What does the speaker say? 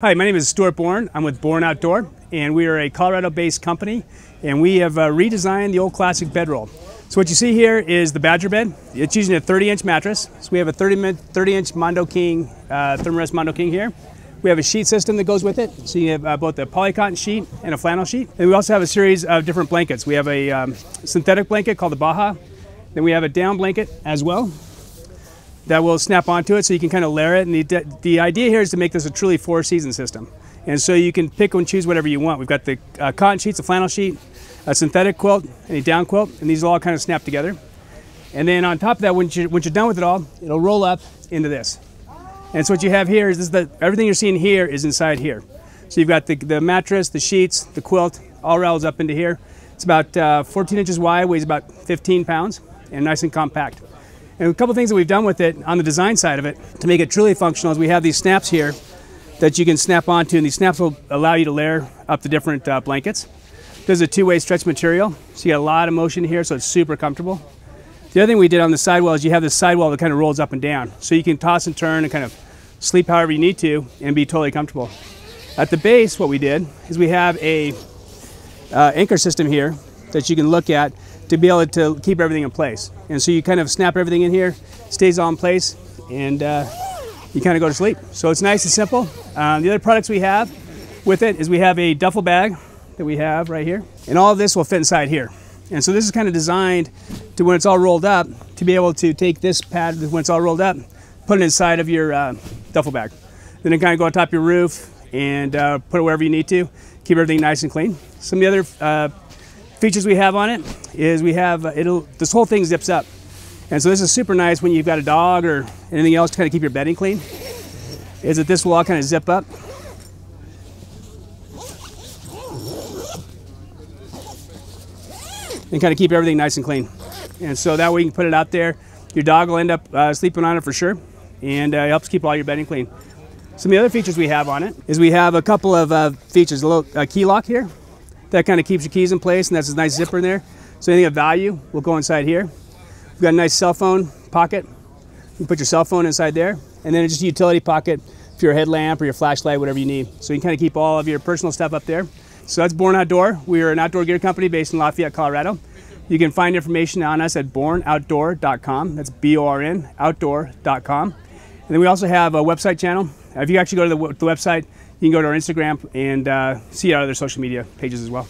Hi, my name is Stuart Bourne. I'm with Born Outdoor, and we are a Colorado-based company, and we have uh, redesigned the old classic bedroll. So what you see here is the Badger bed. It's using a 30-inch mattress. So we have a 30-inch Mondo King, uh, Thermarest Mondo King here. We have a sheet system that goes with it. So you have uh, both a polycotton sheet and a flannel sheet. And we also have a series of different blankets. We have a um, synthetic blanket called the Baja. Then we have a down blanket as well that will snap onto it so you can kind of layer it. And the, the idea here is to make this a truly four season system. And so you can pick and choose whatever you want. We've got the uh, cotton sheets, a flannel sheet, a synthetic quilt, and a down quilt, and these will all kind of snap together. And then on top of that, once you're, once you're done with it all, it'll roll up into this. And so what you have here is this the, everything you're seeing here is inside here. So you've got the, the mattress, the sheets, the quilt, all rolls up into here. It's about uh, 14 inches wide, weighs about 15 pounds, and nice and compact. And a couple things that we've done with it on the design side of it to make it truly functional is we have these snaps here that you can snap onto, and these snaps will allow you to layer up the different uh, blankets. is a two-way stretch material, so you got a lot of motion here, so it's super comfortable. The other thing we did on the sidewall is you have this sidewall that kind of rolls up and down, so you can toss and turn and kind of sleep however you need to and be totally comfortable. At the base, what we did is we have a uh, anchor system here that you can look at to be able to keep everything in place. And so you kind of snap everything in here, stays all in place, and uh, you kind of go to sleep. So it's nice and simple. Um, the other products we have with it is we have a duffel bag that we have right here, and all of this will fit inside here. And so this is kind of designed to when it's all rolled up, to be able to take this pad when it's all rolled up, put it inside of your uh, duffel bag. Then it kind of go on top of your roof and uh, put it wherever you need to, keep everything nice and clean. Some of the other uh, features we have on it is we have, uh, it'll, this whole thing zips up. And so this is super nice when you've got a dog or anything else to kind of keep your bedding clean, is that this will all kind of zip up. And kind of keep everything nice and clean. And so that way you can put it out there. Your dog will end up uh, sleeping on it for sure. And uh, it helps keep all your bedding clean. Some of the other features we have on it is we have a couple of uh, features. A little key lock here that kind of keeps your keys in place and that's a nice zipper in there. So anything of value will go inside here. We've got a nice cell phone pocket. You can put your cell phone inside there. And then it's just a utility pocket for your headlamp or your flashlight, whatever you need. So you can kind of keep all of your personal stuff up there. So that's Born Outdoor. We are an outdoor gear company based in Lafayette, Colorado. You can find information on us at bornoutdoor.com. That's B-O-R-N, outdoor.com. And then we also have a website channel. If you actually go to the, the website, you can go to our Instagram and uh, see our other social media pages as well.